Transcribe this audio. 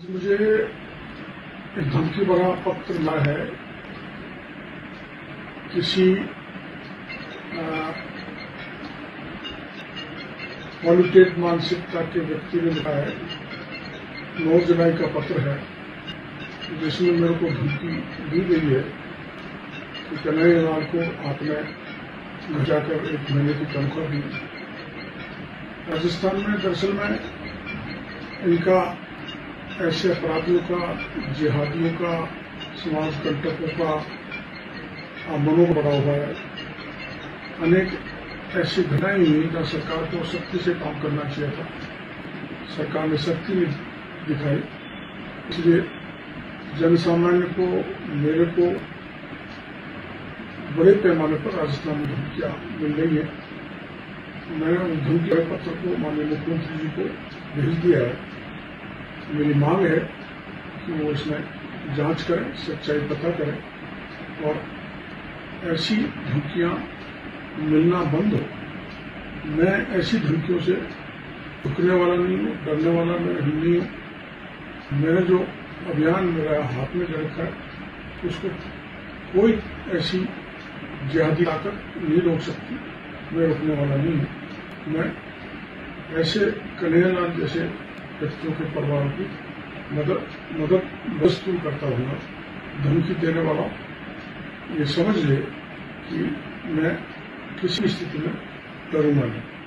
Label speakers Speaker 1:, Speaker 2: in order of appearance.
Speaker 1: मुझे एक धमकी भरा पत्र मिला है। किसी पॉलिटेट मानसिकता के व्यक्ति ने लिखा है। नौ जुलाई का पत्र है, जिसमें मेरे को धमकी दी गई है कि कन्हैयालाल को आपने जाकर एक महीने की तनख्वाह दी। राजस्थान में दरअसल में इनका ऐसे अपराधियों का, जिहादियों का, समाज कंटकों का मनोबल बढ़ा हुआ है। अनेक ऐसी घटनाएँ हुई जहाँ सरकार को सख्ती से काम करना चाहिए था। सरकार ने सख्ती नहीं दिखाई। इसलिए जनसामान्य को, मेरे को बड़े पैमाने पर राजस्थान में धमकियाँ मिल रही है। मैंने उन धमकी पत्र को माननीय मुख्यमंत्री जी को भेज दिया है। मेरी मांग है कि वो इसमें जाँच करें, सच्चाई पता करें और ऐसी धमकियाँ मिलना बंद हो। मैं ऐसी धमकियों से रुकने वाला नहीं हूँ, डरने वाला मैं नहीं हूँ। मैंने जो अभियान मेरा हाथ में रखा है उसको कोई ऐसी जिहादी ताकत नहीं रोक सकती, मैं रुकने वाला नहीं हूँ। मैं ऐसे कन्हैयालाल जैसे व्यक्तियों के परिवार की मदद मदद वस्तु करता हुआ धमकी देने वाला ये समझ ले कि मैं किसी स्थिति में डरूँगा नहीं